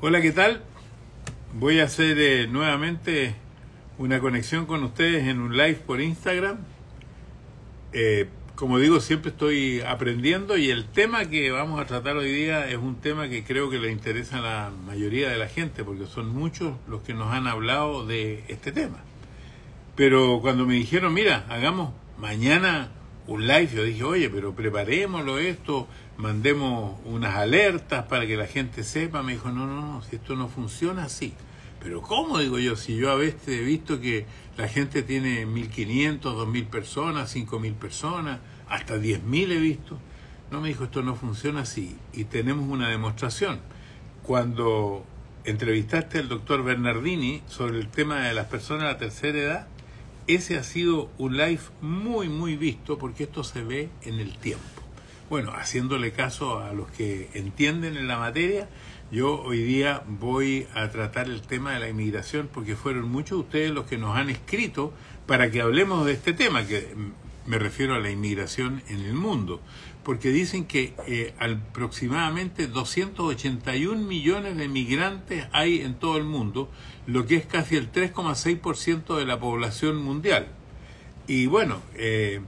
Hola, ¿qué tal? Voy a hacer eh, nuevamente una conexión con ustedes en un live por Instagram. Eh, como digo, siempre estoy aprendiendo y el tema que vamos a tratar hoy día es un tema que creo que le interesa a la mayoría de la gente, porque son muchos los que nos han hablado de este tema. Pero cuando me dijeron, mira, hagamos mañana un live, yo dije, oye, pero preparémoslo esto, mandemos unas alertas para que la gente sepa. Me dijo, no, no, no, si esto no funciona así. Pero ¿cómo digo yo? Si yo a veces he visto que la gente tiene 1.500, 2.000 personas, 5.000 personas, hasta 10.000 he visto. No me dijo, esto no funciona así. Y tenemos una demostración. Cuando entrevistaste al doctor Bernardini sobre el tema de las personas de la tercera edad, ese ha sido un live muy, muy visto porque esto se ve en el tiempo. Bueno, haciéndole caso a los que entienden en la materia, yo hoy día voy a tratar el tema de la inmigración porque fueron muchos de ustedes los que nos han escrito para que hablemos de este tema, que me refiero a la inmigración en el mundo, porque dicen que eh, aproximadamente 281 millones de migrantes hay en todo el mundo, lo que es casi el 3,6% de la población mundial. Y bueno, eh,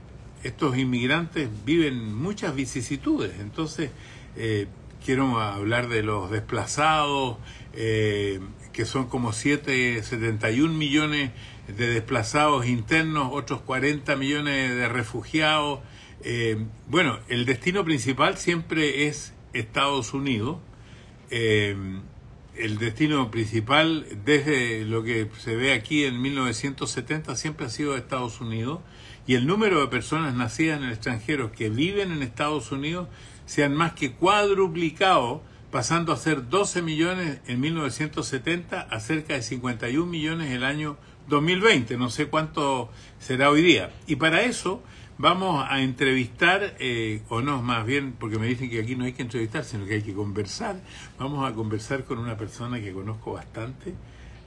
estos inmigrantes viven muchas vicisitudes, entonces eh, quiero hablar de los desplazados, eh, que son como 7, 71 millones de desplazados internos, otros 40 millones de refugiados. Bueno, el destino principal siempre es Estados Unidos. El destino principal, desde lo que se ve aquí en 1970, siempre ha sido Estados Unidos. Y el número de personas nacidas en el extranjero que viven en Estados Unidos se han más que cuadruplicado, pasando a ser 12 millones en 1970 a cerca de 51 millones el año 2020. No sé cuánto será hoy día. Y para eso vamos a entrevistar, eh, o no, más bien, porque me dicen que aquí no hay que entrevistar, sino que hay que conversar. Vamos a conversar con una persona que conozco bastante.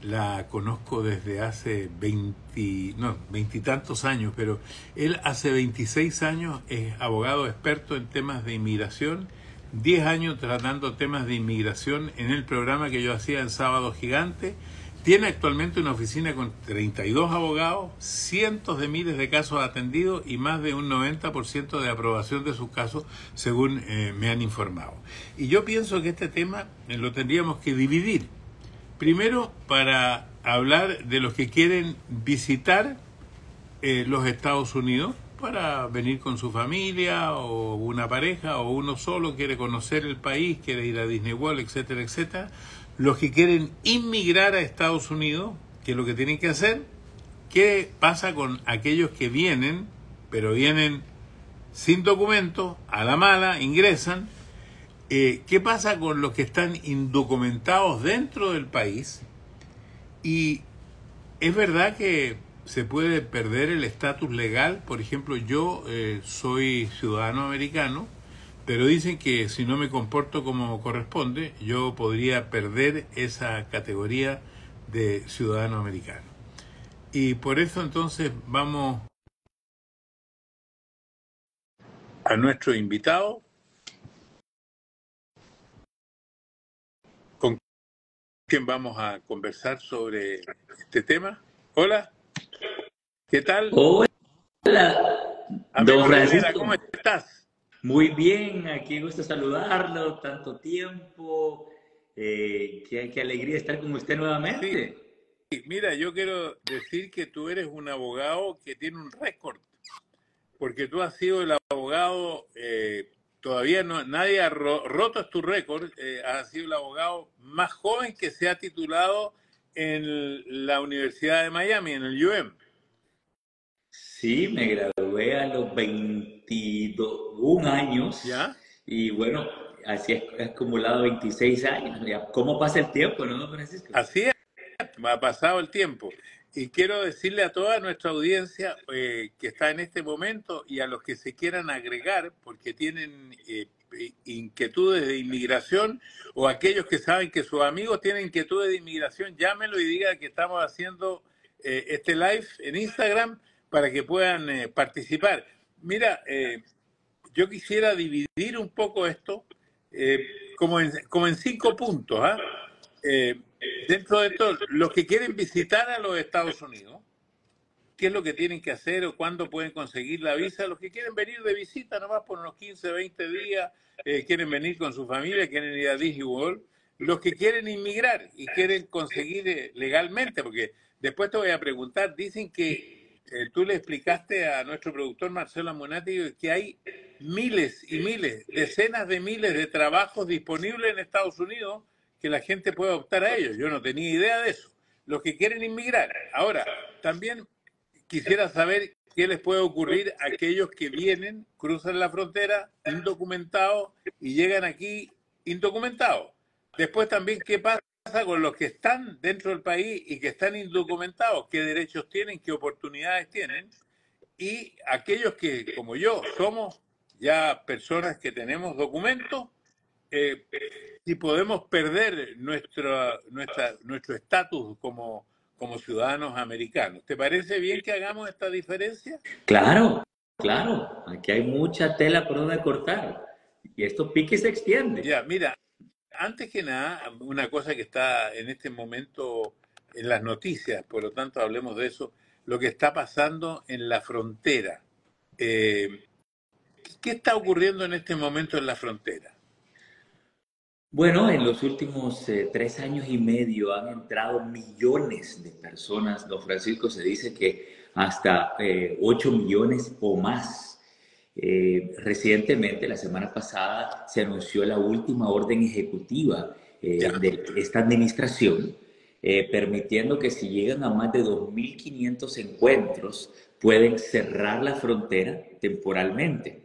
La conozco desde hace 20, no, veintitantos años, pero él hace 26 años es abogado experto en temas de inmigración, 10 años tratando temas de inmigración en el programa que yo hacía en Sábado Gigante, tiene actualmente una oficina con 32 abogados, cientos de miles de casos atendidos y más de un 90% de aprobación de sus casos, según eh, me han informado. Y yo pienso que este tema eh, lo tendríamos que dividir. Primero, para hablar de los que quieren visitar eh, los Estados Unidos para venir con su familia o una pareja o uno solo quiere conocer el país, quiere ir a Disney World, etcétera, etcétera los que quieren inmigrar a Estados Unidos, ¿qué es lo que tienen que hacer? ¿Qué pasa con aquellos que vienen, pero vienen sin documento, a la mala, ingresan? Eh, ¿Qué pasa con los que están indocumentados dentro del país? Y es verdad que se puede perder el estatus legal. Por ejemplo, yo eh, soy ciudadano americano, pero dicen que si no me comporto como corresponde, yo podría perder esa categoría de ciudadano americano. Y por eso entonces vamos a nuestro invitado, con quien vamos a conversar sobre este tema. Hola, ¿qué tal? Hola, don Francisco. ¿Cómo estás? Muy bien, aquí gusto saludarlo, tanto tiempo, eh, qué, alegría estar con usted nuevamente. Mira, yo quiero decir que tú eres un abogado que tiene un récord, porque tú has sido el abogado, eh, todavía no, nadie ha roto tu récord, eh, has sido el abogado más joven que se ha titulado en la Universidad de Miami, en el UM. Sí, me gradué a los 21 años. ¿Ya? Y bueno, así he acumulado 26 años. ¿Cómo pasa el tiempo, no, Francisco? Así es, ha pasado el tiempo. Y quiero decirle a toda nuestra audiencia eh, que está en este momento y a los que se quieran agregar porque tienen eh, inquietudes de inmigración o aquellos que saben que sus amigos tienen inquietudes de inmigración, llámenlo y diga que estamos haciendo eh, este live en Instagram para que puedan eh, participar. Mira, eh, yo quisiera dividir un poco esto eh, como, en, cinco puntos. ¿ah? dentro de esto, los que quieren visitar a los Estados Unidos, ¿qué es lo que tienen que hacer o cuándo pueden conseguir la visa? Los que quieren venir de visita nomás por unos 15, 20 días, quieren venir con su familia, quieren ir a Disney World. Los que quieren inmigrar y quieren conseguir legalmente, porque después te voy a preguntar, dicen que tú le explicaste a nuestro productor Marcelo Amunati que hay miles y miles, decenas de miles de trabajos disponibles en Estados Unidos que la gente puede optar a ellos. Yo no tenía idea de eso. Los que quieren inmigrar. Ahora, también quisiera saber qué les puede ocurrir a aquellos que vienen, cruzan la frontera indocumentados y llegan aquí indocumentados. Después también qué pasa con los que están dentro del país y que están indocumentados, qué derechos tienen, qué oportunidades tienen, y aquellos que, como yo, somos ya personas que tenemos documentos, eh, si podemos perder nuestra, nuestra, nuestro estatus como, como ciudadanos americanos. ¿Te parece bien que hagamos esta diferencia? Claro, claro. Aquí hay mucha tela por donde cortar. Y esto pique y se extiende. Ya, mira, antes que nada, una cosa que está en este momento en las noticias, por lo tanto hablemos de eso, lo que está pasando en la frontera. Eh, ¿Qué está ocurriendo en este momento en la frontera? Bueno, en los últimos eh, tres años y medio han entrado millones de personas. Don Francisco se dice que hasta eh, 8 millones o más. Eh, recientemente, la semana pasada, se anunció la última orden ejecutiva eh, de esta administración, permitiendo que si llegan a más de 2.500 encuentros, pueden cerrar la frontera temporalmente,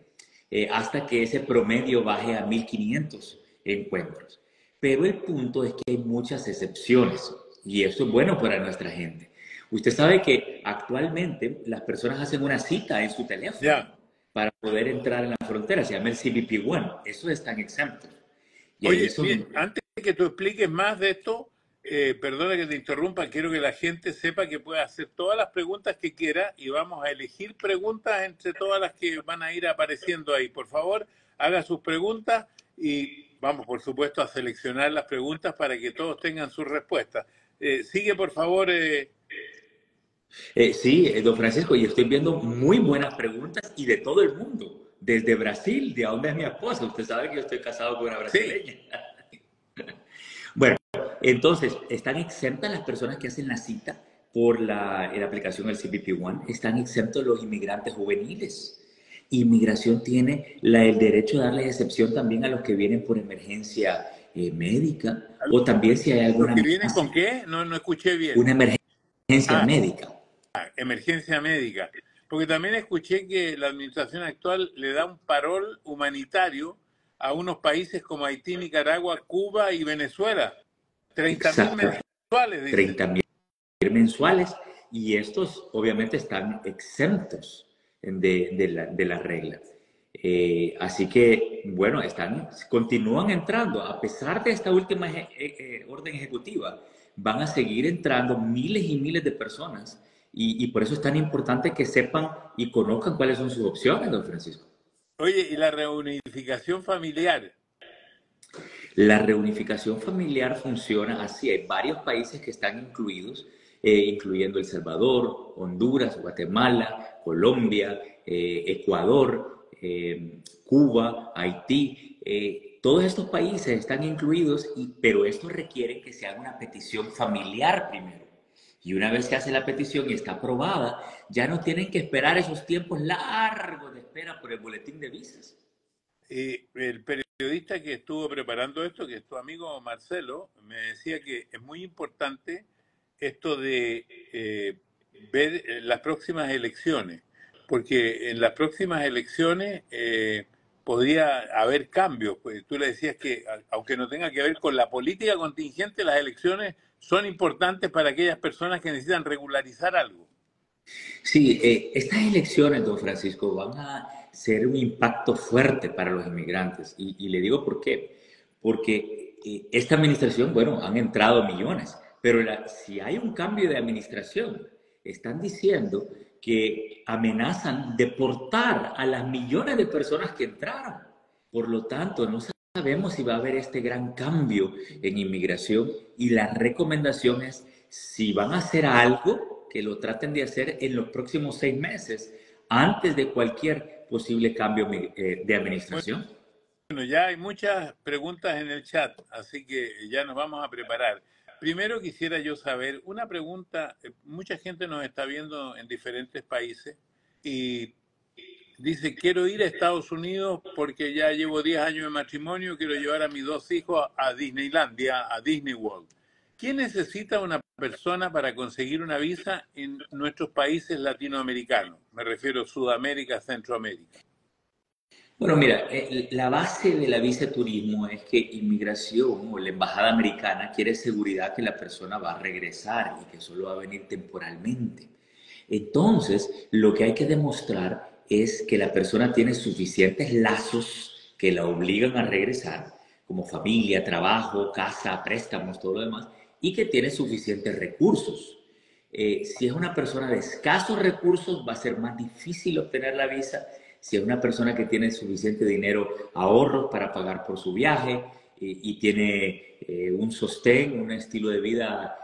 hasta que ese promedio baje a 1.500 encuentros. Pero el punto es que hay muchas excepciones y eso es bueno para nuestra gente. Usted sabe que actualmente las personas hacen una cita en su teléfono para poder entrar en la frontera, se llama el CBP One, eso están exentos. Oye, bien, antes de que tú expliques más de esto, eh, perdona que te interrumpa, quiero que la gente sepa que puede hacer todas las preguntas que quiera y vamos a elegir preguntas entre todas las que van a ir apareciendo ahí. Por favor, haga sus preguntas y vamos, por supuesto, a seleccionar las preguntas para que todos tengan sus respuestas. Eh, sigue, por favor. Eh. Eh, sí, don Francisco, y estoy viendo muy buenas preguntas y de todo el mundo, desde Brasil, de dónde es mi esposa. Usted sabe que yo estoy casado con una brasileña. bueno, entonces, están exentas las personas que hacen la cita por la, la aplicación del CPP One, están exentos los inmigrantes juveniles Inmigración tiene la, el derecho de darle excepción también a los que vienen por emergencia eh, médica o también si hay alguna... ¿Los que vienen con qué? No, no escuché bien. Una emergencia ah. médica. Emergencia médica. Porque también escuché que la administración actual le da un parol humanitario a unos países como Haití, Nicaragua, Cuba y Venezuela. 30 mil mensuales. 30 mil mensuales y estos obviamente están exentos de, la, de la regla. Eh, así que, bueno, están, continúan entrando, a pesar de esta última eh, orden ejecutiva, van a seguir entrando miles y miles de personas y, y, por eso es tan importante que sepan y conozcan cuáles son sus opciones, don Francisco. Oye, ¿y la reunificación familiar? La reunificación familiar funciona así. Hay varios países que están incluidos, eh, incluyendo El Salvador, Honduras, Guatemala, Colombia, eh, Ecuador, eh, Cuba, Haití. Todos estos países están incluidos, pero esto requiere que se haga una petición familiar primero. Y una vez que hace la petición y está aprobada, ya no tienen que esperar esos tiempos largos de espera por el boletín de visas. el periodista que estuvo preparando esto, que es tu amigo Marcelo, me decía que es muy importante esto de ver eh, las próximas elecciones, porque en las próximas elecciones eh, podría haber cambios. Pues tú le decías que, aunque no tenga que ver con la política contingente, las elecciones son importantes para aquellas personas que necesitan regularizar algo. Sí, eh, estas elecciones, don Francisco, van a ser un impacto fuerte para los inmigrantes. Y, le digo por qué. Porque esta administración, bueno, han entrado millones, pero si hay un cambio de administración, están diciendo que amenazan deportar a las millones de personas que entraron. Por lo tanto, no sabemos si va a haber este gran cambio en inmigración y la recomendación es si van a hacer algo, que lo traten de hacer en los próximos seis meses, antes de cualquier posible cambio eh, de administración. Bueno, ya hay muchas preguntas en el chat, así que ya nos vamos a preparar. Primero quisiera yo saber una pregunta, eh, mucha gente nos está viendo en diferentes países y dice, quiero ir a Estados Unidos porque ya llevo 10 años de matrimonio, quiero llevar a mis dos hijos a Disneylandia, a Disney World. ¿Qué necesita una persona para conseguir una visa en nuestros países latinoamericanos? Me refiero a Sudamérica, Centroamérica. Bueno, mira, eh, la base de la visa de turismo es que inmigración o la embajada americana quiere seguridad que la persona va a regresar y que solo va a venir temporalmente. Entonces, lo que hay que demostrar es que la persona tiene suficientes lazos que la obligan a regresar, como familia, trabajo, casa, préstamos, todo lo demás, y que tiene suficientes recursos. Eh, si es una persona de escasos recursos, va a ser más difícil obtener la visa. Si es una persona que tiene suficiente dinero, ahorros para pagar por su viaje eh, y tiene eh, un sostén, un estilo de vida,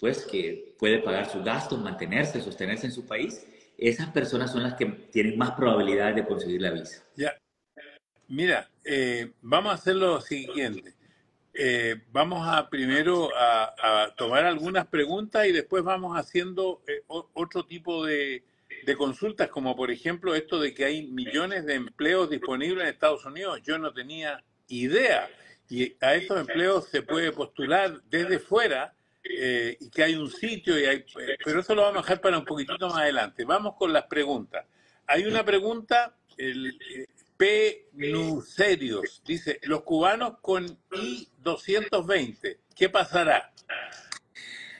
pues que puede pagar sus gastos, mantenerse, sostenerse en su país, esas personas son las que tienen más probabilidades de conseguir la visa. Ya. Mira, eh, vamos a hacer lo siguiente. Eh, vamos a primero a, tomar algunas preguntas y después vamos haciendo eh, otro tipo de, de, consultas, como por ejemplo esto de que hay millones de empleos disponibles en Estados Unidos. Yo no tenía idea. Y a esos empleos se puede postular desde fuera eh, y que hay un sitio, y hay, pero eso lo vamos a dejar para un poquitito más adelante. Vamos con las preguntas. Hay una pregunta, el eh, P. Nucerios, dice, los cubanos con I-220, ¿qué pasará?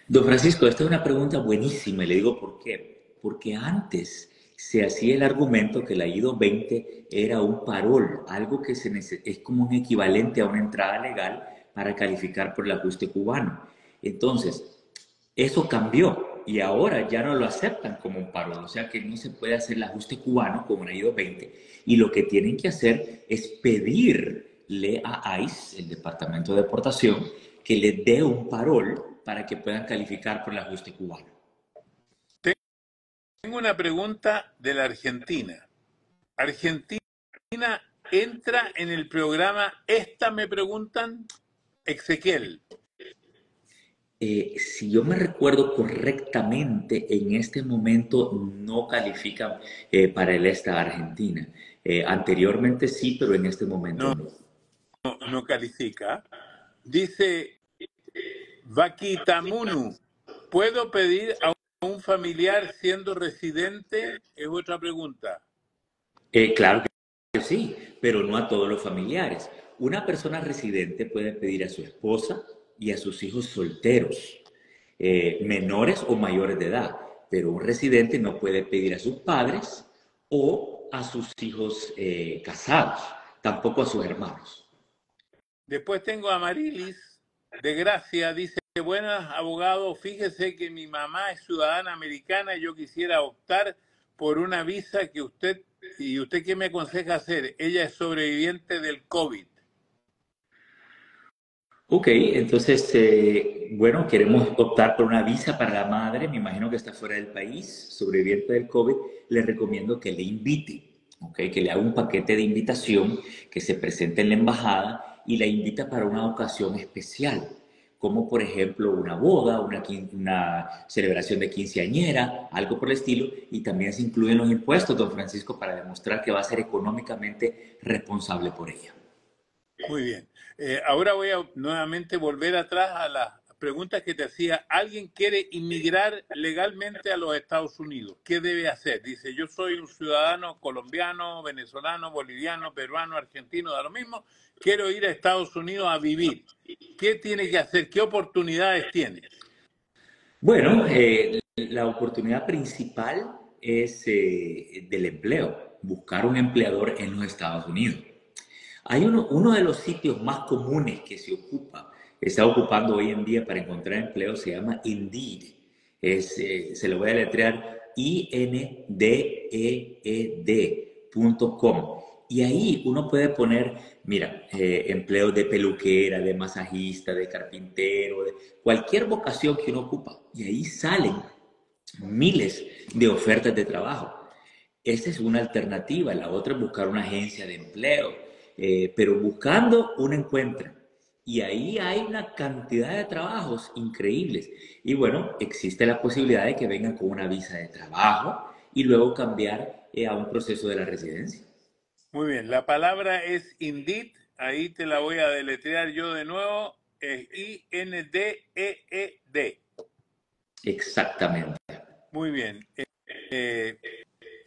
Don Francisco, esta es una pregunta buenísima y le digo por qué. Porque antes se hacía el argumento que la I-220 era un parol, algo que se es como un equivalente a una entrada legal para calificar por el ajuste cubano. Entonces, eso cambió y ahora ya no lo aceptan como un paro, o sea que no se puede hacer el ajuste cubano como ha ido 20 y lo que tienen que hacer es pedirle a ICE, el Departamento de Deportación, que le dé un parol para que puedan calificar por el ajuste cubano. Tengo una pregunta de la Argentina. Argentina entra en el programa Esta me preguntan, Ezequiel. Eh, si yo me recuerdo correctamente, en este momento no califican eh, para el esta Argentina. Eh, anteriormente sí, pero en este momento no. No, no califica. Dice Vaquitamunu, ¿puedo pedir a un familiar siendo residente? Es otra pregunta. claro que sí, pero no a todos los familiares. Una persona residente puede pedir a su esposa, y a sus hijos solteros, eh, menores o mayores de edad. Pero un residente no puede pedir a sus padres o a sus hijos eh, casados, tampoco a sus hermanos. Después tengo a Marilis de Gracia, dice, buenas abogado, fíjese que mi mamá es ciudadana americana y yo quisiera optar por una visa que usted, y usted qué me aconseja hacer, ella es sobreviviente del COVID. Ok, entonces, eh, bueno, queremos optar por una visa para la madre, me imagino que está fuera del país, sobreviviente del COVID, le recomiendo que le invite, okay, que le haga un paquete de invitación, que se presente en la embajada y la invita para una ocasión especial, como por ejemplo una boda, una, una celebración de quinceañera, algo por el estilo, y también se incluyen los impuestos, don Francisco, para demostrar que va a ser económicamente responsable por ella. Muy bien. Eh, ahora voy a nuevamente volver atrás a las preguntas que te hacía. Alguien quiere inmigrar legalmente a los Estados Unidos. ¿Qué debe hacer? Dice, yo soy un ciudadano colombiano, venezolano, boliviano, peruano, argentino, da lo mismo. Quiero ir a Estados Unidos a vivir. ¿Qué tiene que hacer? ¿Qué oportunidades tiene? Bueno, eh, la oportunidad principal es eh, del empleo, buscar un empleador en los Estados Unidos. Hay uno, uno de los sitios más comunes que se ocupa, está ocupando hoy en día para encontrar empleo, se llama Indeed. Es, eh, se lo voy a letrear I-N-D-E-E-D.com. Y ahí uno puede poner, mira, eh, empleo de peluquera, de masajista, de carpintero, de cualquier vocación que uno ocupa. Y ahí salen miles de ofertas de trabajo. Esa es una alternativa. La otra es buscar una agencia de empleo. Eh, pero buscando uno encuentra. Y ahí hay una cantidad de trabajos increíbles. Y bueno, existe la posibilidad de que vengan con una visa de trabajo y luego cambiar eh, a un proceso de la residencia. Muy bien, la palabra es Indeed. Ahí te la voy a deletrear yo de nuevo. Es I-N-D-E-E-D. Exactamente. Muy bien. Eh,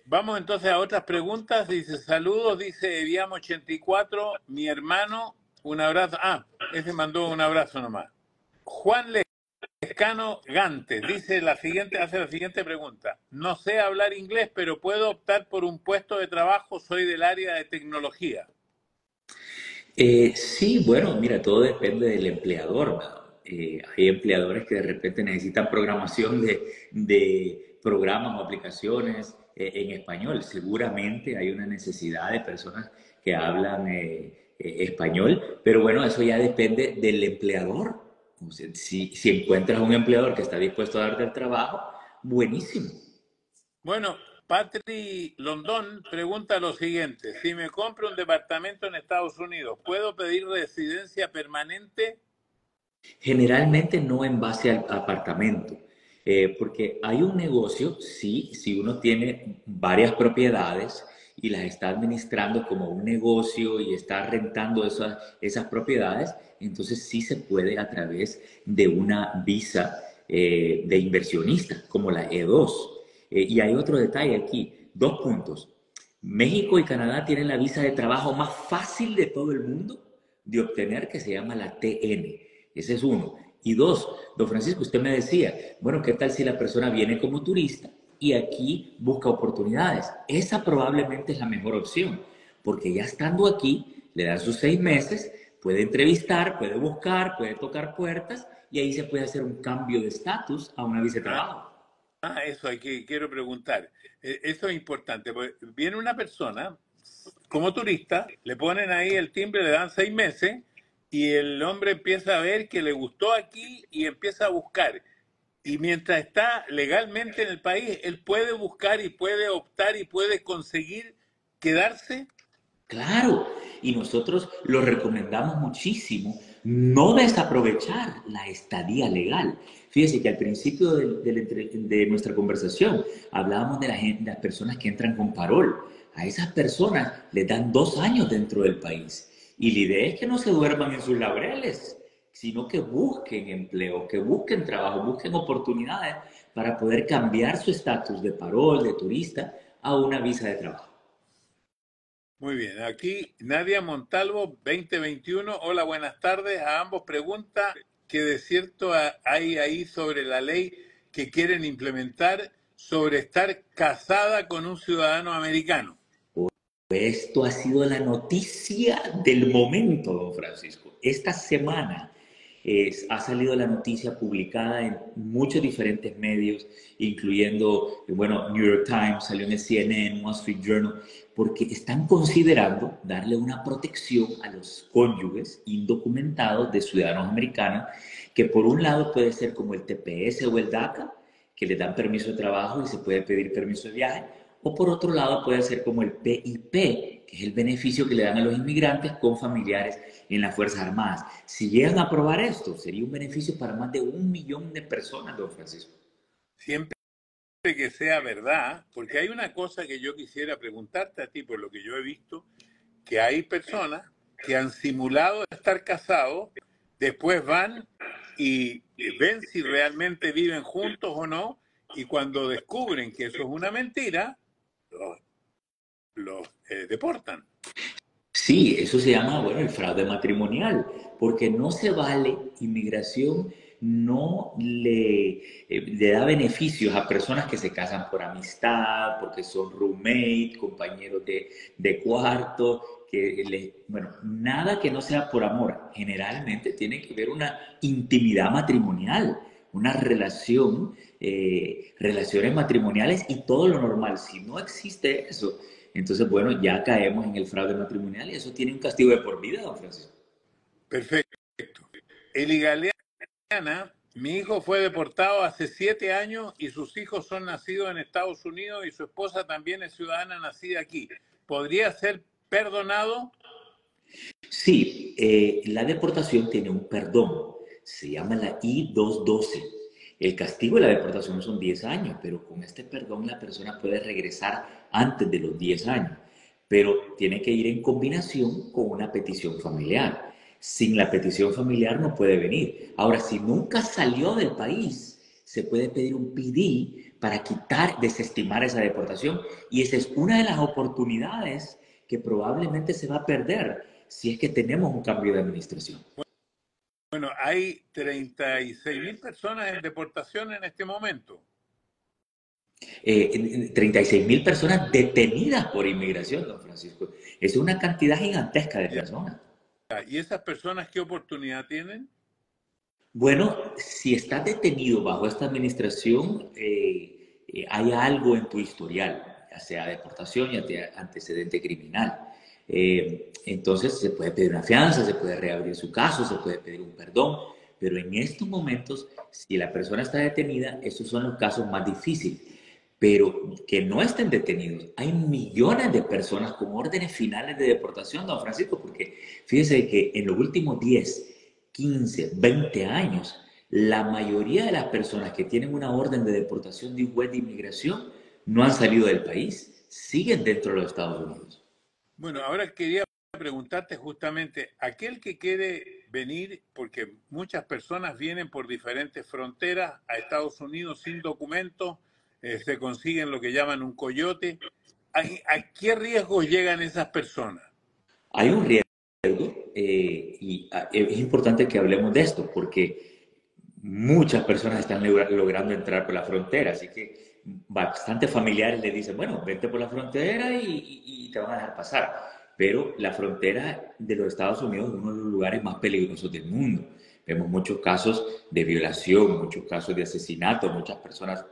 vamos entonces a otras preguntas. Dice, saludos, dice Eviam84, mi hermano, un abrazo. Ah, ese mandó un abrazo nomás. Juan Lescano Gante dice la siguiente, hace la siguiente pregunta. No sé hablar inglés, pero puedo optar por un puesto de trabajo. Soy del área de tecnología. Eh, sí, bueno, mira, todo depende del empleador. Eh, hay empleadores que de repente necesitan programación de, programas o aplicaciones eh, en español. Seguramente hay una necesidad de personas que hablan eh, español, pero bueno, eso ya depende del empleador. Si, si encuentras un empleador que está dispuesto a darte el trabajo, buenísimo. Bueno, Patri Londón pregunta lo siguiente, si me compro un departamento en Estados Unidos, ¿puedo pedir residencia permanente? Generalmente no en base al apartamento, eh, porque hay un negocio, sí, si uno tiene varias propiedades y las está administrando como un negocio y está rentando esas, esas propiedades, entonces sí se puede a través de una visa eh, de inversionista, como la E2. Eh, y hay otro detalle aquí, dos puntos. México y Canadá tienen la visa de trabajo más fácil de todo el mundo de obtener, que se llama la TN. Ese es uno. Y dos, don Francisco, usted me decía, bueno, ¿qué tal si la persona viene como turista y aquí busca oportunidades? Esa probablemente es la mejor opción, porque ya estando aquí, le dan sus seis meses, puede entrevistar, puede buscar, puede tocar puertas y ahí se puede hacer un cambio de estatus a una visa de trabajo. Ah, eso hay que quiero preguntar. E, eso es importante. Viene una persona como turista, le ponen ahí el timbre, le dan seis meses y el hombre empieza a ver que le gustó aquí y empieza a buscar. Y mientras está legalmente en el país, él puede buscar y puede optar y puede conseguir quedarse. Claro, y nosotros lo recomendamos muchísimo, no desaprovechar la estadía legal. Fíjese que al principio de, nuestra conversación hablábamos de, de las personas que entran con parol. A esas personas les dan dos años dentro del país. Y la idea es que no se duerman en sus laureles, sino que busquen empleo, que busquen trabajo, busquen oportunidades para poder cambiar su estatus de parol, de turista, a una visa de trabajo. Muy bien, aquí Nadia Montalvo, 2021. Hola, buenas tardes. A ambos pregunta qué de cierto hay ahí sobre la ley que quieren implementar sobre estar casada con un ciudadano americano. Esto ha sido la noticia del momento, don Francisco. Esta semana ha salido la noticia publicada en muchos diferentes medios, incluyendo, bueno, New York Times, salió en el CNN, Wall Street Journal, porque están considerando darle una protección a los cónyuges indocumentados de ciudadanos americanos, que por un lado puede ser como el TPS o el DACA, que le dan permiso de trabajo y se puede pedir permiso de viaje, o por otro lado puede ser como el PIP, que es el beneficio que le dan a los inmigrantes con familiares en las Fuerzas Armadas. Si llegan a aprobar esto, sería un beneficio para más de un millón de personas, don Francisco. Siempre que sea verdad, porque hay una cosa que yo quisiera preguntarte a ti, por lo que yo he visto, que hay personas que han simulado estar casados, después van y ven si realmente viven juntos o no, y cuando descubren que eso es una mentira, los, eh, deportan. Sí, eso se llama, bueno, el fraude matrimonial, porque no se vale inmigración no le, eh, le, da beneficios a personas que se casan por amistad, porque son roommate, compañeros de, de cuarto, que le, bueno, nada que no sea por amor. Generalmente tiene que ver una intimidad matrimonial, una relación eh, relaciones matrimoniales y todo lo normal. Si no existe eso, entonces, bueno, ya caemos en el fraude matrimonial y eso tiene un castigo de por vida, don Francisco. Perfecto. Eli Galeana, mi hijo fue deportado hace siete años y sus hijos son nacidos en Estados Unidos y su esposa también es ciudadana nacida aquí. ¿Podría ser perdonado? Sí, eh, la deportación tiene un perdón. Se llama la I-212. El castigo de la deportación son 10 años, pero con este perdón la persona puede regresar antes de los 10 años, pero tiene que ir en combinación con una petición familiar. Sin la petición familiar no puede venir. Ahora, si nunca salió del país, se puede pedir un PD para quitar, desestimar esa deportación. Y esa es una de las oportunidades que probablemente se va a perder si es que tenemos un cambio de administración. Bueno, hay 36 mil personas en deportación en este momento. Eh, 36 mil personas detenidas por inmigración, don Francisco. Es una cantidad gigantesca de personas. ¿Y esas personas qué oportunidad tienen? Bueno, si estás detenido bajo esta administración, eh, eh, hay algo en tu historial, ya sea deportación, ya sea antecedente criminal. Eh, entonces se puede pedir una fianza, se puede reabrir su caso, se puede pedir un perdón, pero en estos momentos, si la persona está detenida, estos son los casos más difíciles. Pero que no estén detenidos, hay millones de personas con órdenes finales de deportación, don Francisco, porque fíjese que en los últimos 10, 15, 20 años, la mayoría de las personas que tienen una orden de deportación de un juez de inmigración no han salido del país, siguen dentro de los Estados Unidos. Bueno, ahora quería preguntarte justamente, aquel que quiere venir, porque muchas personas vienen por diferentes fronteras a Estados Unidos sin documentos, se consiguen lo que llaman un coyote, ¿a, qué riesgos llegan esas personas? Hay un riesgo eh, y ah, es importante que hablemos de esto, porque muchas personas están logrando entrar por la frontera, así que bastante familiares le dicen, bueno, vente por la frontera y, te van a dejar pasar. Pero la frontera de los Estados Unidos es uno de los lugares más peligrosos del mundo. Vemos muchos casos de violación, muchos casos de asesinato, muchas personas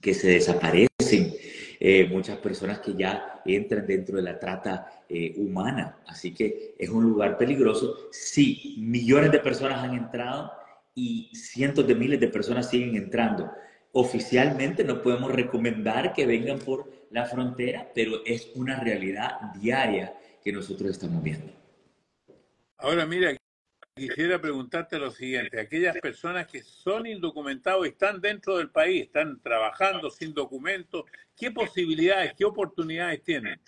que se desaparecen, eh, muchas personas que ya entran dentro de la trata eh, humana. Así que es un lugar peligroso. Sí, millones de personas han entrado y cientos de miles de personas siguen entrando oficialmente no podemos recomendar que vengan por la frontera, pero es una realidad diaria que nosotros estamos viendo. Ahora mira, quisiera preguntarte lo siguiente, aquellas personas que son indocumentados están dentro del país, están trabajando sin documentos, ¿qué posibilidades, qué oportunidades tienen?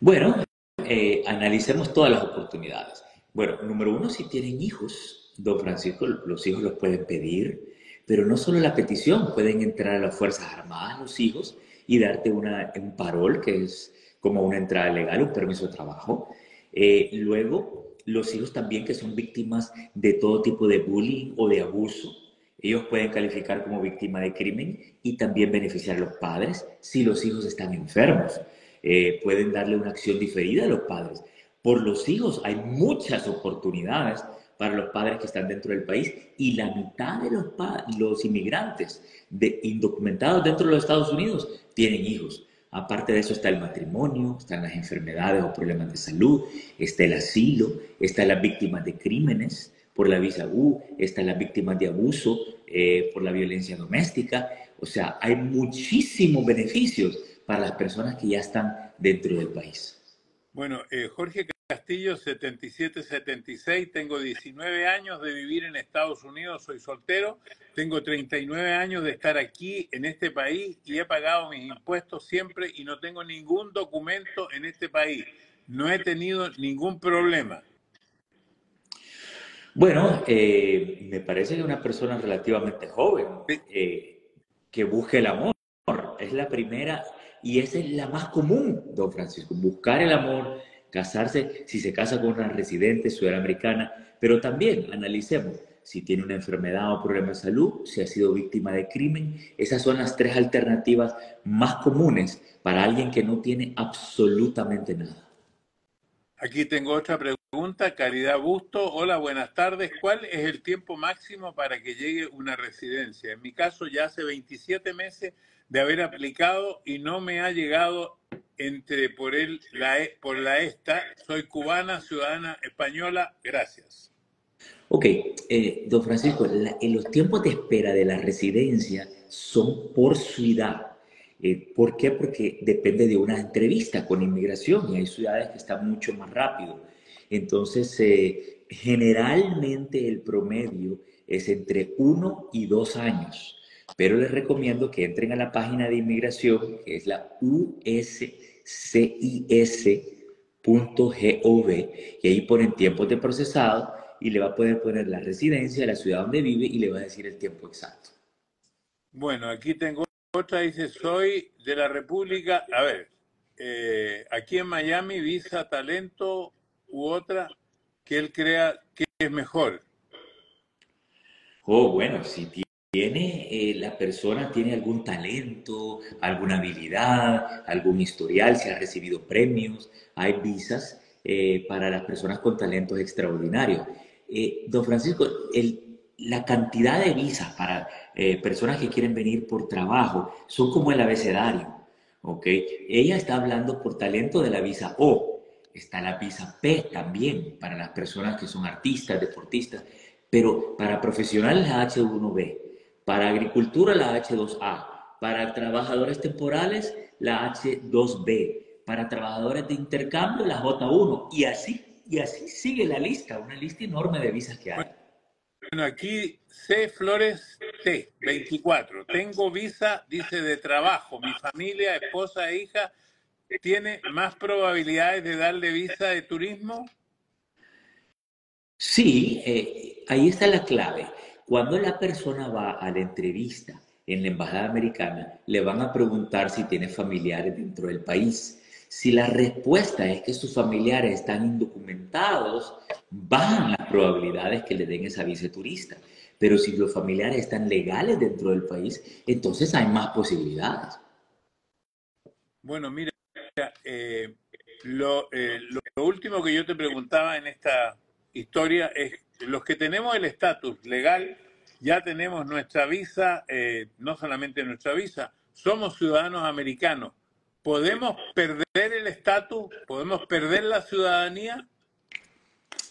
Bueno, eh, analicemos todas las oportunidades. Bueno, número uno, si tienen hijos, don Francisco, los hijos los pueden pedir pero no solo la petición, pueden entrar a las Fuerzas Armadas los hijos y darte una, un parol, que es como una entrada legal, un permiso de trabajo. Eh, luego, los hijos también que son víctimas de todo tipo de bullying o de abuso, ellos pueden calificar como víctima de crimen y también beneficiar a los padres si los hijos están enfermos. Eh, pueden darle una acción diferida a los padres. Por los hijos hay muchas oportunidades para los padres que están dentro del país y la mitad de los, los inmigrantes de, indocumentados dentro de los Estados Unidos tienen hijos. Aparte de eso está el matrimonio, están las enfermedades o problemas de salud, está el asilo, están las víctimas de crímenes por la visa U, están las víctimas de abuso eh, por la violencia doméstica. O sea, hay muchísimos beneficios para las personas que ya están dentro del país. Bueno, eh, Jorge Castillo, 77-76, tengo 19 años de vivir en Estados Unidos, soy soltero, tengo 39 años de estar aquí en este país y he pagado mis impuestos siempre y no tengo ningún documento en este país. No he tenido ningún problema. Bueno, eh, me parece que una persona relativamente joven eh, que busque el amor es la primera y esa es la más común, don Francisco, buscar el amor casarse si se casa con una residente sudamericana, pero también analicemos si tiene una enfermedad o problema de salud, si ha sido víctima de crimen. Esas son las tres alternativas más comunes para alguien que no tiene absolutamente nada. Aquí tengo otra pregunta, Caridad Busto. Hola, buenas tardes. ¿Cuál es el tiempo máximo para que llegue una residencia? En mi caso ya hace 27 meses de haber aplicado y no me ha llegado entre por él la e, por la esta. Soy cubana, ciudadana española. Gracias. Ok, eh, don Francisco, en los tiempos de espera de la residencia son por ciudad. Eh, ¿Por qué? Porque depende de una entrevista con inmigración y hay ciudades que están mucho más rápido. Entonces, eh, generalmente el promedio es entre uno y dos años, pero les recomiendo que entren a la página de inmigración, que es la uscis.gov, y ahí ponen tiempos de procesado y le va a poder poner la residencia, la ciudad donde vive y le va a decir el tiempo exacto. Bueno, aquí tengo otra, dice, soy de la República, a ver, eh, aquí en Miami, Visa, Talento u otra que él crea que es mejor. Oh, bueno, si tiene, eh, la persona tiene algún talento, alguna habilidad, algún historial, si ha recibido premios, hay visas eh, para las personas con talentos extraordinarios. Eh, don Francisco, la cantidad de visas para eh, personas que quieren venir por trabajo son como el abecedario. ¿ok? Ella está hablando por talento de la visa O. Está la visa P también para las personas que son artistas, deportistas. Pero para profesionales la H1B, para agricultura la H2A, para trabajadores temporales la H2B, para trabajadores de intercambio la J1 y así y así sigue la lista, una lista enorme de visas que hay. Bueno, aquí C Flores T, 24. Tengo visa, dice, de trabajo. Mi familia, esposa e hija, ¿tiene más probabilidades de darle visa de turismo? Sí, eh, ahí está la clave. Cuando la persona va a la entrevista en la embajada americana, le van a preguntar si tiene familiares dentro del país. Si la respuesta es que sus familiares están indocumentados, bajan las probabilidades que le den esa visa turista. Pero si los familiares están legales dentro del país, entonces hay más posibilidades. Bueno, mira, eh, eh, lo, último que yo te preguntaba en esta historia es, los que tenemos el estatus legal, ya tenemos nuestra visa, eh, no solamente nuestra visa, somos ciudadanos americanos ¿Podemos perder el estatus? ¿Podemos perder la ciudadanía?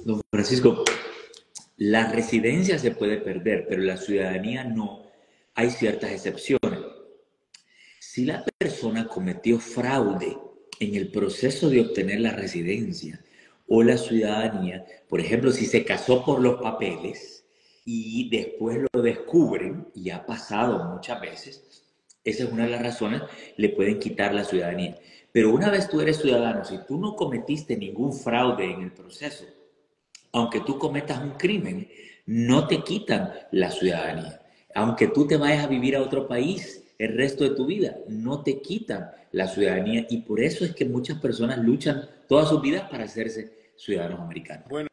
Don Francisco, la residencia se puede perder, pero la ciudadanía no. Hay ciertas excepciones. Si la persona cometió fraude en el proceso de obtener la residencia o la ciudadanía, por ejemplo, si se casó por los papeles y después lo descubren, y ha pasado muchas veces, esa es una de las razones, le pueden quitar la ciudadanía. Pero una vez tú eres ciudadano, si tú no cometiste ningún fraude en el proceso, aunque tú cometas un crimen, no te quitan la ciudadanía. Aunque tú te vayas a vivir a otro país el resto de tu vida, no te quitan la ciudadanía. Y por eso es que muchas personas luchan toda su vida para hacerse ciudadanos americanos. Bueno,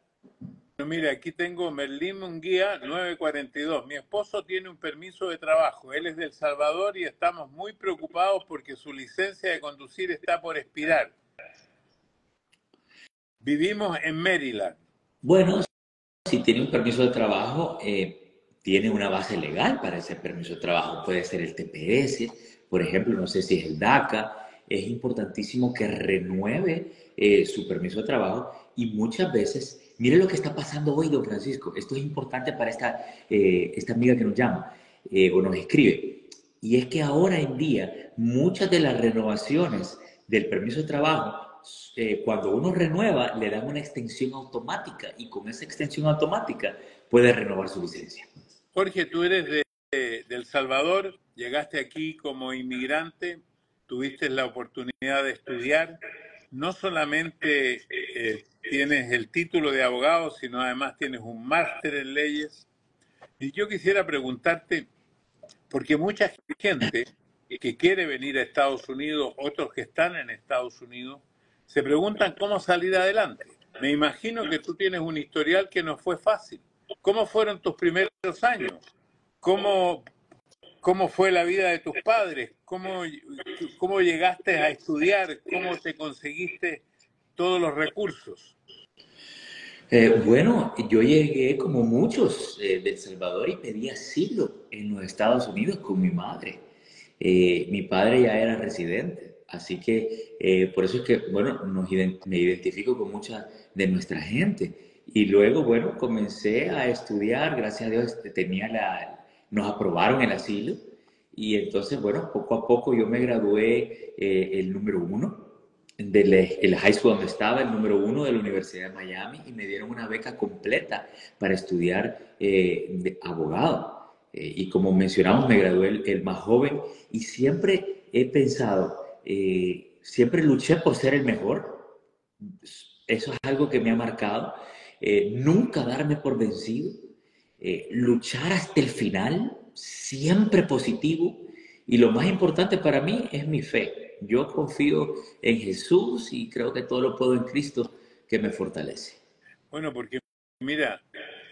Mire, aquí tengo Merlín Munguía, 942. Mi esposo tiene un permiso de trabajo. Él es del Salvador y estamos muy preocupados porque su licencia de conducir está por expirar. Vivimos en Maryland. Bueno, si tiene un permiso de trabajo, eh, tiene una base legal para ese permiso de trabajo. Puede ser el TPS, por ejemplo, no sé si es el DACA. Es importantísimo que renueve eh, su permiso de trabajo y muchas veces Mire lo que está pasando hoy, don Francisco. Esto es importante para esta, eh, esta amiga que nos llama eh, o nos escribe. Y es que ahora en día muchas de las renovaciones del permiso de trabajo, eh, cuando uno renueva, le dan una extensión automática y con esa extensión automática puede renovar su licencia. Jorge, tú eres de, de El Salvador, llegaste aquí como inmigrante, tuviste la oportunidad de estudiar. No solamente tienes el título de abogado, sino además tienes un máster en leyes. Y yo quisiera preguntarte, porque mucha gente que quiere venir a Estados Unidos, otros que están en Estados Unidos, se preguntan cómo salir adelante. Me imagino que tú tienes un historial que no fue fácil. ¿Cómo fueron tus primeros años? ¿Cómo, cómo fue la vida de tus padres? ¿Cómo, ¿Cómo llegaste a estudiar? ¿Cómo te conseguiste todos los recursos? Eh, bueno, yo llegué como muchos eh, de El Salvador y pedí asilo en los Estados Unidos con mi madre. Eh, mi padre ya era residente Así que eh, por eso es que, bueno, nos, me identifico con mucha de nuestra gente. Y luego, bueno, comencé a estudiar, gracias a Dios tenía la, nos aprobaron el asilo. Y entonces, bueno, poco a poco yo me gradué eh, el número uno del high school donde estaba, el número uno de la Universidad de Miami, y me dieron una beca completa para estudiar eh, de abogado. Eh, y como mencionamos, me gradué el, más joven y siempre he pensado, siempre luché por ser el mejor. Eso es algo que me ha marcado. nunca darme por vencido. Luchar hasta el final, siempre positivo. Y lo más importante para mí es mi fe yo confío en Jesús y creo que todo lo puedo en Cristo que me fortalece. Bueno, porque mira,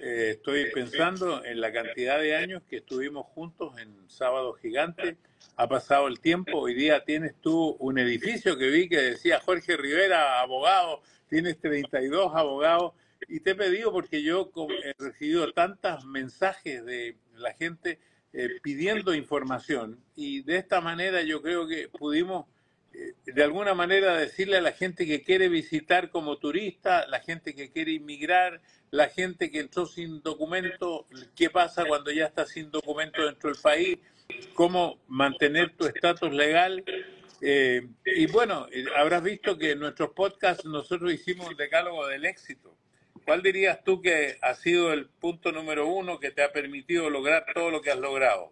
eh, estoy pensando en la cantidad de años que estuvimos juntos en Sábado Gigante. Ha pasado el tiempo, hoy día tienes tú un edificio que vi que decía Jorge Rivera, abogado, tienes 32 abogados. Y te he pedido porque yo he recibido tantos mensajes de la gente eh, pidiendo información y de esta manera yo creo que pudimos de alguna manera decirle a la gente que quiere visitar como turista, la gente que quiere inmigrar, la gente que entró sin documento, qué pasa cuando ya está sin documento dentro del país, cómo mantener tu estatus legal. Eh, y bueno, eh, habrás visto que en nuestros podcasts nosotros hicimos un decálogo del éxito. ¿Cuál dirías tú que ha sido el punto número uno que te ha permitido lograr todo lo que has logrado?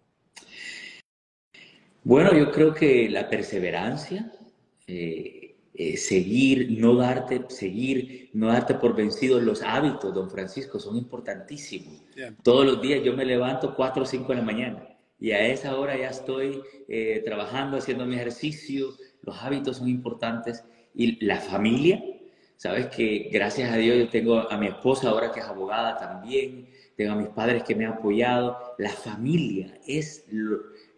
Bueno, yo creo que la perseverancia, eh, eh, seguir, no darte, seguir, no darte por vencido los hábitos, don Francisco, son importantísimos. Todos los días yo me levanto 4 o 5 de la mañana y a esa hora ya estoy eh, trabajando, haciendo mi ejercicio. Los hábitos son importantes y la familia, sabes que gracias a Dios yo tengo a mi esposa ahora que es abogada también, tengo a mis padres que me han apoyado. La familia es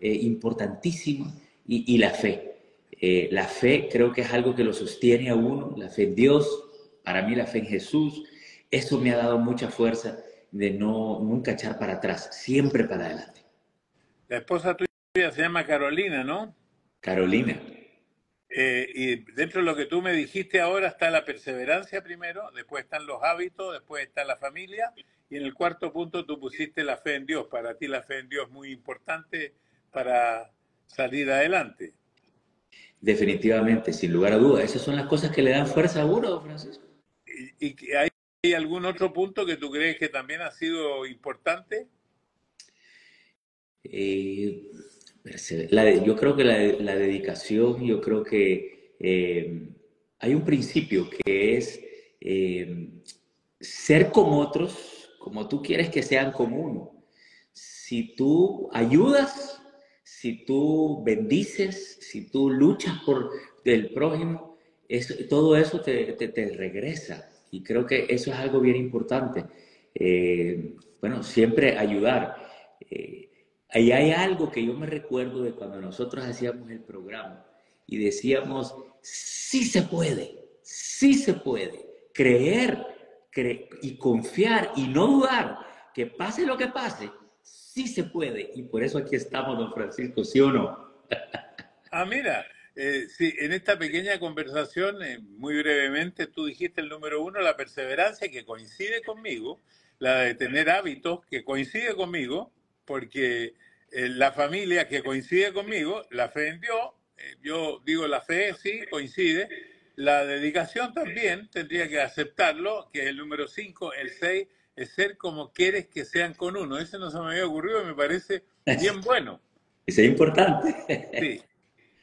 eh, importantísima y, la fe. Eh, la fe creo que es algo que lo sostiene a uno, la fe en Dios, para mí la fe en Jesús, eso me ha dado mucha fuerza de no nunca echar para atrás, siempre para adelante. La esposa tuya se llama Carolina, ¿no? Carolina. Eh, y dentro de lo que tú me dijiste ahora está la perseverancia primero, después están los hábitos, después está la familia y en el cuarto punto tú pusiste la fe en Dios. Para ti la fe en Dios es muy importante para salir adelante. Definitivamente, sin lugar a dudas. Esas son las cosas que le dan fuerza a uno, Francisco. ¿Y, hay algún otro punto que tú crees que también ha sido importante? Eh, yo creo que la, dedicación, yo creo que eh, hay un principio que es eh, ser como otros, como tú quieres que sean como uno. Si tú ayudas, si tú bendices, si tú luchas por el prójimo, todo eso te, regresa. Y creo que eso es algo bien importante. Eh, bueno, siempre ayudar. Ahí hay algo que yo me recuerdo de cuando nosotros hacíamos el programa y decíamos, sí se puede, sí se puede. Creer y confiar y no dudar que pase lo que pase, sí se puede. Y por eso aquí estamos, don Francisco, ¿sí o no? ah, mira, eh, en esta pequeña conversación, eh, muy brevemente, tú dijiste el número uno, la perseverancia, que coincide conmigo, la de tener hábitos, que coincide conmigo, porque eh, la familia, que coincide conmigo, la fe en Dios, yo digo la fe, sí, coincide, la dedicación también, tendría que aceptarlo, que es el número cinco, el seis, es ser como quieres que sean con uno. Ese no se me había ocurrido y me parece bien bueno. Eso es importante. Sí.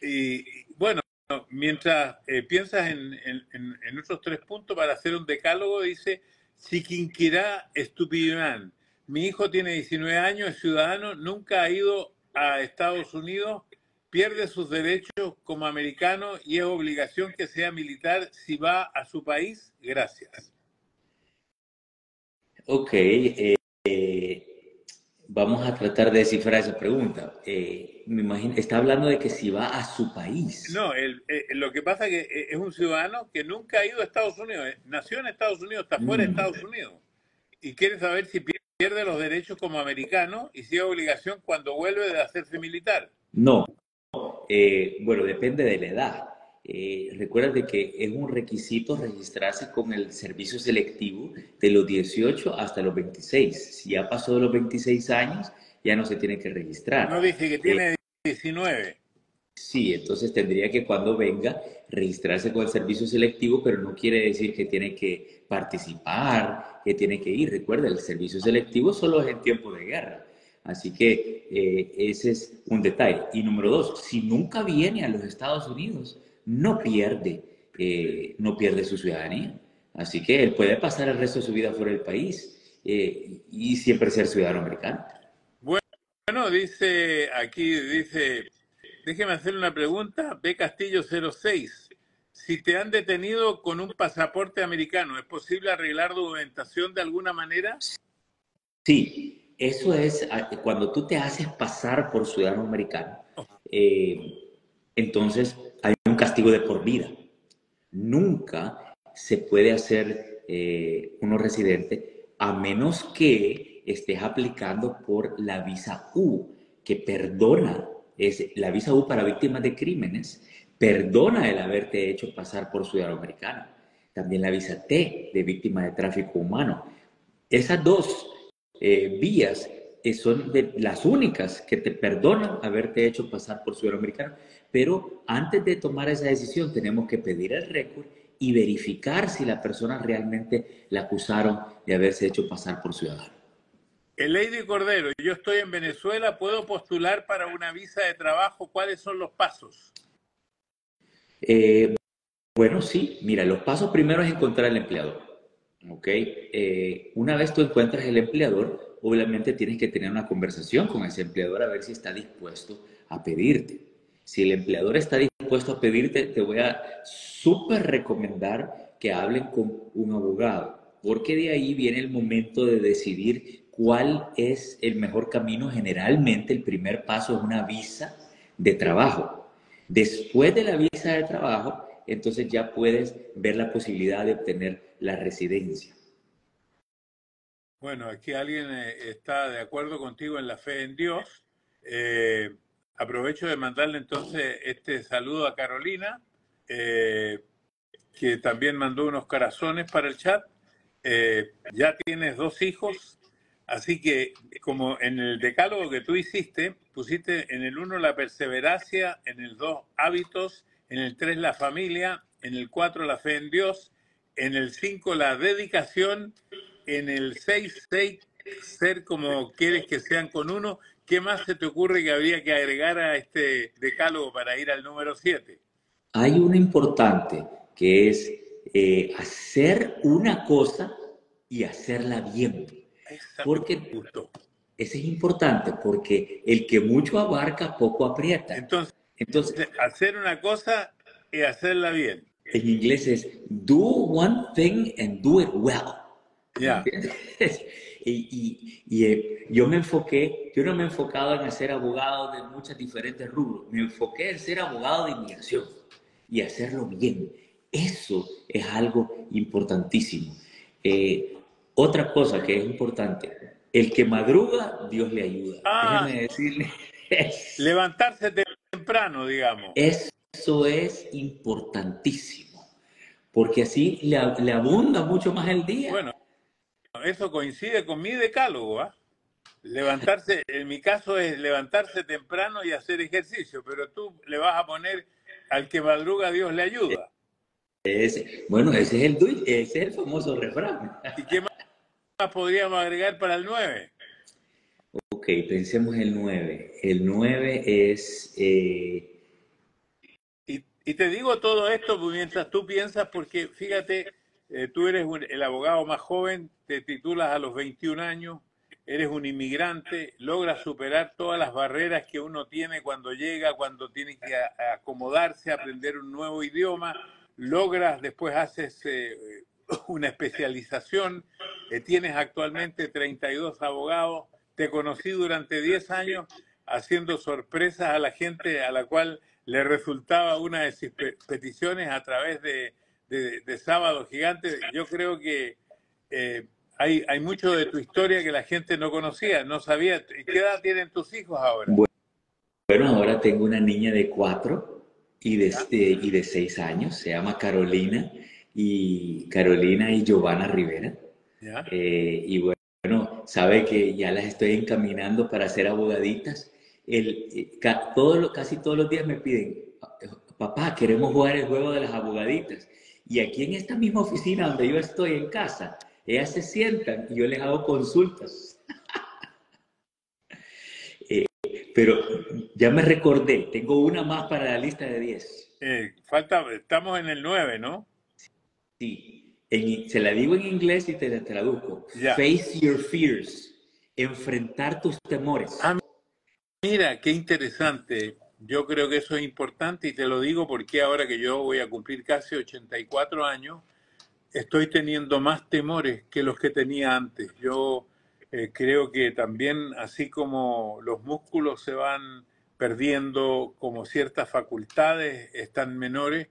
Y bueno, mientras eh, piensas en, en, otros tres puntos para hacer un decálogo, dice, si quien quiera estupidez. Mi hijo tiene 19 años, es ciudadano, nunca ha ido a Estados Unidos, pierde sus derechos como americano y es obligación que sea militar si va a su país. Gracias. Ok, eh, vamos a tratar de descifrar esa pregunta. Eh, me imagino, está hablando de que si va a su país. No, eh, lo que pasa es que es un ciudadano que nunca ha ido a Estados Unidos, nació en Estados Unidos, está fuera de mm. Estados Unidos y quiere saber si pierde los derechos como americano y si hay obligación cuando vuelve de hacerse militar. No, bueno, depende de la edad. eh, recuerda que es un requisito registrarse con el servicio selectivo de los 18 hasta los 26. Si ya pasó de los 26 años, ya no se tiene que registrar. No dice que tiene 19. Sí, entonces tendría que cuando venga registrarse con el servicio selectivo, pero no quiere decir que tiene que participar, que tiene que ir. Recuerda, el servicio selectivo solo es en tiempo de guerra. Así que eh, ese es un detalle. Y número dos, si nunca viene a los Estados Unidos, no pierde, eh, no pierde su ciudadanía. Así que él puede pasar el resto de su vida fuera del país eh, y siempre ser ciudadano americano. Bueno, dice aquí, dice, déjeme hacer una pregunta, B Castillo 06. Si te han detenido con un pasaporte americano, ¿es posible arreglar documentación de alguna manera? Sí, eso es ah, cuando tú te haces pasar por ciudadano americano. Eh, entonces hay un castigo de por vida. Nunca se puede hacer eh, uno residente a menos que estés aplicando por la visa U, que perdona, es la visa U para víctimas de crímenes, perdona el haberte hecho pasar por ciudadano americano. También la visa T de víctima de tráfico humano. Esas dos eh, vías eh, son de las únicas que te perdonan haberte hecho pasar por ciudadano americano. Pero antes de tomar esa decisión tenemos que pedir el récord y verificar si la persona realmente la acusaron de haberse hecho pasar por ciudadano. El Lady Cordero, yo estoy en Venezuela, ¿puedo postular para una visa de trabajo? ¿Cuáles son los pasos? Eh, bueno, sí, mira, los pasos primero es encontrar el empleador. ¿ok? Eh, una vez tú encuentras el empleador, obviamente tienes que tener una conversación con ese empleador a ver si está dispuesto a pedirte. Si el empleador está dispuesto a pedirte, te voy a súper recomendar que hablen con un abogado, porque de ahí viene el momento de decidir cuál es el mejor camino. Generalmente el primer paso es una visa de trabajo. Después de la visa de trabajo, entonces ya puedes ver la posibilidad de obtener la residencia. Bueno, aquí alguien eh, está de acuerdo contigo en la fe en Dios. Eh, aprovecho de mandarle entonces este saludo a Carolina, eh, que también mandó unos corazones para el chat. ya tienes dos hijos, así que como en el decálogo que tú hiciste, pusiste en el uno la perseverancia, en el dos hábitos, en el tres la familia, en el cuatro la fe en Dios, en el cinco la dedicación en el 6, 6 ser como quieres que sean con uno. ¿Qué más se te ocurre que habría que agregar a este decálogo para ir al número 7? Hay uno importante que es eh, hacer una cosa y hacerla bien. Porque. Ese es importante porque el que mucho abarca poco aprieta. Entonces, Entonces hacer una cosa y hacerla bien. En inglés es do one thing and do it well. y, eh, yo me enfoqué, yo no me he enfocado en ser abogado de muchas diferentes rubros, me enfoqué en ser abogado de inmigración y hacerlo bien. Eso es algo importantísimo. Eh, otra cosa que es importante, el que madruga, Dios le ayuda. Ah. Déjeme decirle. levantarse temprano, digamos. Eso es importantísimo, porque así le, le abunda mucho más el día. Bueno, eso coincide con mi decálogo, ¿ah? Levantarse, en mi caso es levantarse temprano y hacer ejercicio, pero tú le vas a poner al que madruga Dios le ayuda. Ese, bueno, ese es, el, ese es el famoso refrán. ¿Y qué más podríamos agregar para el 9? Ok, pensemos el 9. El 9 es... Eh... Y, y, te digo todo esto mientras tú piensas, porque fíjate, eh, tú eres el abogado más joven, te titulas a los 21 años, eres un inmigrante, logras superar todas las barreras que uno tiene cuando llega, cuando tiene que acomodarse, aprender un nuevo idioma, logras, después haces eh, una especialización, eh, tienes actualmente 32 abogados, te conocí durante 10 años haciendo sorpresas a la gente a la cual le resultaba una de sus peticiones a través de de, Sábado Gigante, yo creo que eh, hay, hay mucho de tu historia que la gente no conocía, no sabía. ¿Qué edad tienen tus hijos ahora? Bueno, ahora tengo una niña de cuatro y de, este, y de seis años, se llama Carolina, y Carolina y Giovanna Rivera. Eh, y bueno, sabe que ya las estoy encaminando para ser abogaditas. El, eh, todo, casi todos los días me piden, papá, queremos jugar el juego de las abogaditas. Y aquí en esta misma oficina donde yo estoy en casa, ellas se sientan y yo les hago consultas. Eh, pero ya me recordé, tengo una más para la lista de 10. Eh, falta, estamos en el 9, ¿no? Sí, se la digo en inglés y te la traduzco. Face your fears, enfrentar tus temores. Ah, mira, qué interesante. Yo creo que eso es importante y te lo digo porque ahora que yo voy a cumplir casi 84 años, estoy teniendo más temores que los que tenía antes. Yo eh, creo que también, así como los músculos se van perdiendo, como ciertas facultades están menores,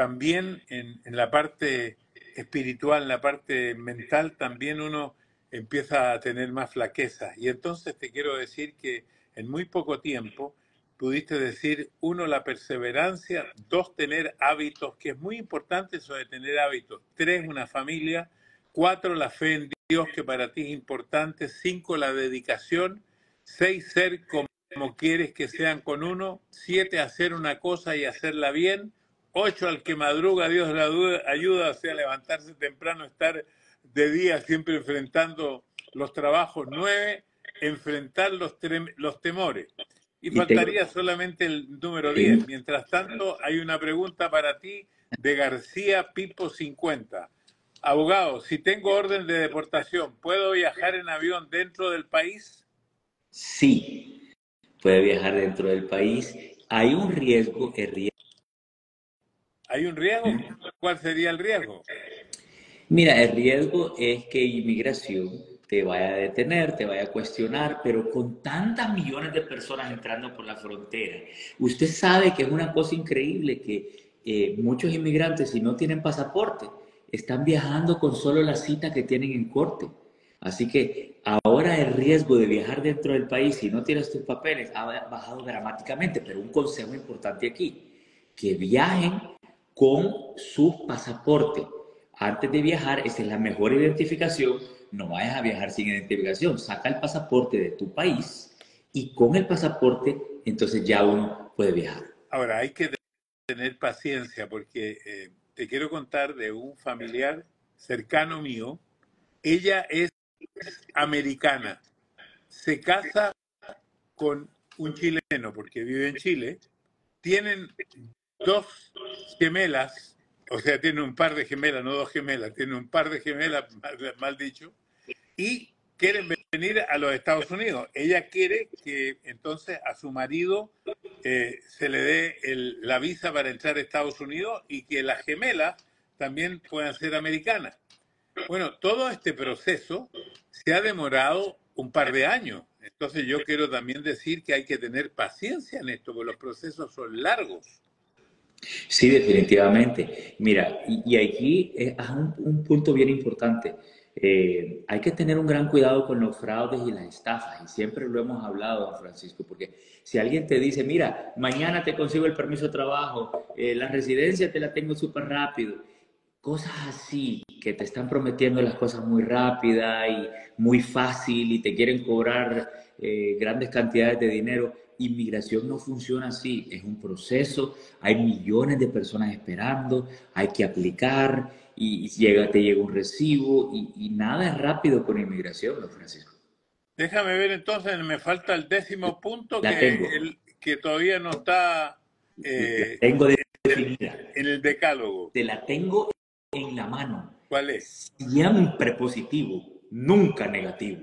también en, la parte espiritual, en la parte mental, también uno empieza a tener más flaqueza. Y entonces te quiero decir que en muy poco tiempo, pudiste decir, uno, la perseverancia, dos, tener hábitos, que es muy importante eso de tener hábitos, tres, una familia, cuatro, la fe en Dios, que para ti es importante, cinco, la dedicación, seis, ser como, quieres que sean con uno, siete, hacer una cosa y hacerla bien, ocho, al que madruga, Dios le ayuda, o sea, levantarse temprano, estar de día siempre enfrentando los trabajos, nueve, enfrentar los, los temores. Y, faltaría solamente el número 10. Mientras tanto, hay una pregunta para ti de García Pipo 50. Abogado, si tengo orden de deportación, ¿puedo viajar en avión dentro del país? Sí, puede viajar dentro del país. Hay un riesgo, el riesgo. ¿Hay un riesgo? ¿Cuál sería el riesgo? Mira, el riesgo es que inmigración te vaya a detener, te vaya a cuestionar, pero con tantas millones de personas entrando por la frontera, usted sabe que es una cosa increíble que eh, muchos inmigrantes, si no tienen pasaporte, están viajando con solo la cita que tienen en corte. Así que ahora el riesgo de viajar dentro del país si no tienes tus papeles ha bajado dramáticamente, pero un consejo importante aquí, que viajen con su pasaporte. Antes de viajar, esa es la mejor identificación no vayas a viajar sin identificación, saca el pasaporte de tu país y con el pasaporte entonces ya uno puede viajar. Ahora, hay que tener paciencia porque eh, te quiero contar de un familiar cercano mío. Ella es americana, se casa con un chileno porque vive en Chile, tienen dos gemelas o sea, tiene un par de gemelas, no dos gemelas, tiene un par de gemelas, mal, dicho, y quieren venir a los Estados Unidos. Ella quiere que entonces a su marido eh, se le dé la visa para entrar a Estados Unidos y que las gemelas también puedan ser americanas. Bueno, todo este proceso se ha demorado un par de años. Entonces yo quiero también decir que hay que tener paciencia en esto, porque los procesos son largos. Sí, definitivamente. Mira, y, aquí es un, punto bien importante. Eh, hay que tener un gran cuidado con los fraudes y las estafas, y siempre lo hemos hablado, Francisco, porque si alguien te dice, mira, mañana te consigo el permiso de trabajo, eh, la residencia te la tengo súper rápido, cosas así, que te están prometiendo las cosas muy rápida y muy fácil y te quieren cobrar eh, grandes cantidades de dinero, inmigración no funciona así, es un proceso, hay millones de personas esperando, hay que aplicar y, llega, te llega un recibo y, nada es rápido con inmigración, don Francisco. Déjame ver entonces, me falta el décimo punto que, que todavía no está eh, tengo definida. En el decálogo. Te la tengo en la mano. ¿Cuál es? Siempre positivo, nunca negativo.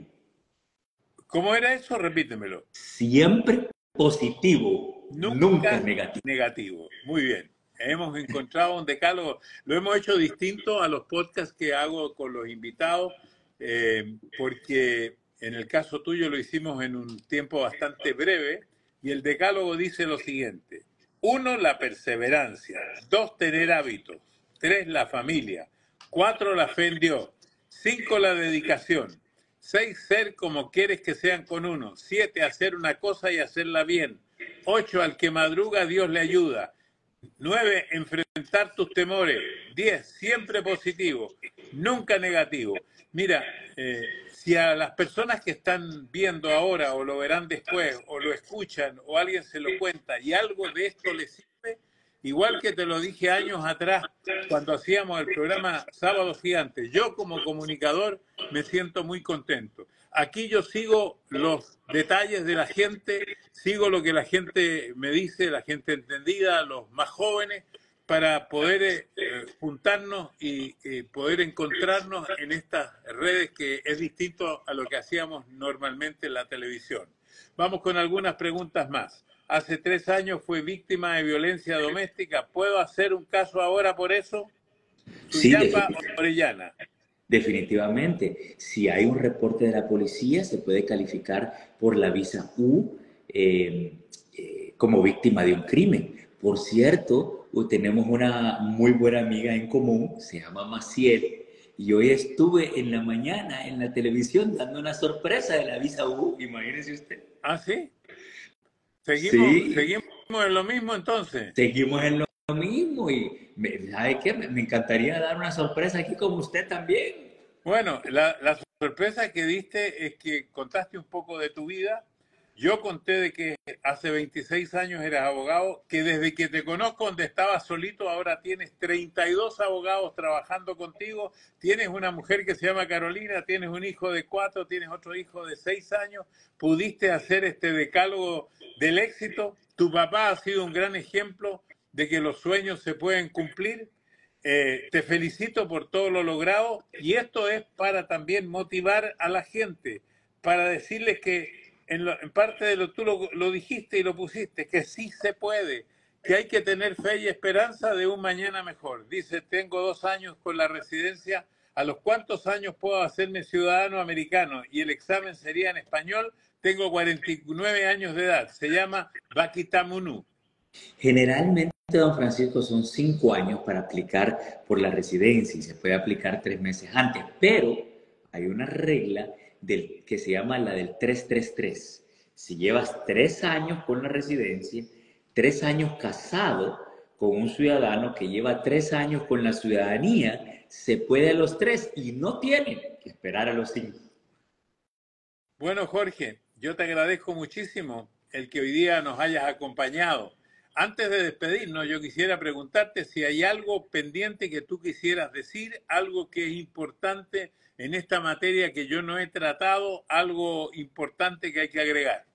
¿Cómo era eso? Repítemelo. Siempre positivo, nunca, negativo. negativo. Muy bien. Hemos encontrado un decálogo. Lo hemos hecho distinto a los podcasts que hago con los invitados, eh, porque en el caso tuyo lo hicimos en un tiempo bastante breve y el decálogo dice lo siguiente. Uno, la perseverancia. Dos, tener hábitos. Tres, la familia. Cuatro, la fe en Dios. Cinco, la dedicación. Seis, ser como quieres que sean con uno. Siete, hacer una cosa y hacerla bien. Ocho, al que madruga Dios le ayuda. 9. Enfrentar tus temores. 10. Siempre positivo, nunca negativo. Mira, eh, si a las personas que están viendo ahora o lo verán después o lo escuchan o alguien se lo cuenta y algo de esto les sirve, igual que te lo dije años atrás cuando hacíamos el programa Sábado Gigante, yo como comunicador me siento muy contento. Aquí yo sigo los detalles de la gente, sigo lo que la gente me dice, la gente entendida, los más jóvenes, para poder eh, juntarnos y poder encontrarnos en estas redes que es distinto a lo que hacíamos normalmente en la televisión. Vamos con algunas preguntas más. Hace tres años fue víctima de violencia doméstica. ¿Puedo hacer un caso ahora por eso? Sí, Orellana. Definitivamente. Si hay un reporte de la policía, se puede calificar por la visa U eh, eh, como víctima de un crimen. Por cierto, tenemos una muy buena amiga en común, se llama Maciel, y hoy estuve en la mañana en la televisión dando una sorpresa de la visa U, imagínese usted. Ah, sí. Seguimos, seguimos en lo mismo entonces. Seguimos en lo mismo y ¿sabe qué? Me encantaría dar una sorpresa aquí como usted también. Bueno, la, la sorpresa que diste es que contaste un poco de tu vida yo conté de que hace 26 años eras abogado, que desde que te conozco donde estabas solito, ahora tienes 32 abogados trabajando contigo, tienes una mujer que se llama Carolina, tienes un hijo de cuatro, tienes otro hijo de seis años, pudiste hacer este decálogo del éxito, tu papá ha sido un gran ejemplo de que los sueños se pueden cumplir. Eh, te felicito por todo lo logrado. Y esto es para también motivar a la gente, para decirles que en, parte de lo tú lo, dijiste y lo pusiste, que sí se puede, que hay que tener fe y esperanza de un mañana mejor. Dice, tengo dos años con la residencia, ¿a los cuántos años puedo hacerme ciudadano americano? Y el examen sería en español, tengo 49 años de edad, se llama Bakitamunu. Generalmente, don Francisco, son cinco años para aplicar por la residencia y se puede aplicar tres meses antes, pero hay una regla del, que se llama la del 333. Si llevas tres años con la residencia, tres años casado con un ciudadano que lleva tres años con la ciudadanía, se puede a los tres y no tiene que esperar a los cinco. Bueno, Jorge, yo te agradezco muchísimo el que hoy día nos hayas acompañado. Antes de despedirnos, yo quisiera preguntarte si hay algo pendiente que tú quisieras decir, algo que es importante en esta materia que yo no he tratado, algo importante que hay que agregar.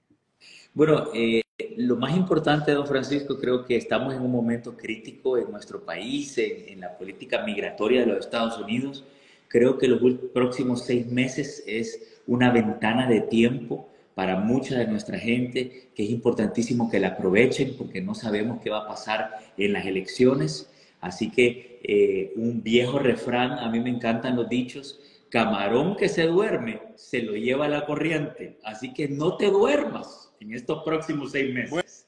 Bueno, eh, lo más importante, don Francisco, creo que estamos en un momento crítico en nuestro país, en, la política migratoria de los Estados Unidos. Creo que los próximos seis meses es una ventana de tiempo para mucha de nuestra gente, que es importantísimo que la aprovechen porque no sabemos qué va a pasar en las elecciones. Así que eh, un viejo refrán, a mí me encantan los dichos, camarón que se duerme se lo lleva a la corriente. Así que no te duermas en estos próximos seis meses.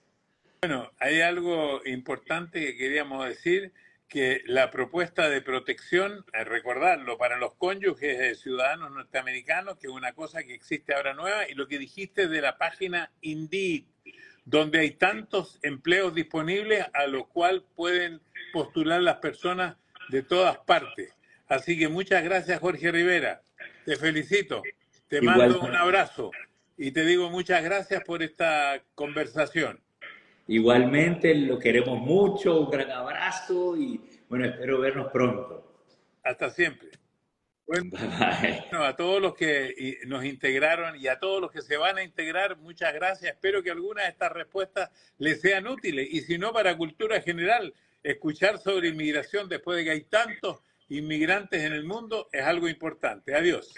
Bueno, hay algo importante que queríamos decir, que la propuesta de protección, eh, recordarlo, para los cónyuges de ciudadanos norteamericanos, que es una cosa que existe ahora nueva, y lo que dijiste de la página Indeed, donde hay tantos empleos disponibles a los cuales pueden postular las personas de todas partes. Así que muchas gracias, Jorge Rivera. Te felicito. Te mando un abrazo y te digo muchas gracias por esta conversación. Igualmente, lo queremos mucho, un gran abrazo y bueno, espero vernos pronto. Hasta siempre. Bueno, a todos los que nos integraron y a todos los que se van a integrar, muchas gracias. Espero que algunas de estas respuestas les sean útiles y si no, para cultura general, escuchar sobre inmigración después de que hay tantos inmigrantes en el mundo es algo importante. Adiós.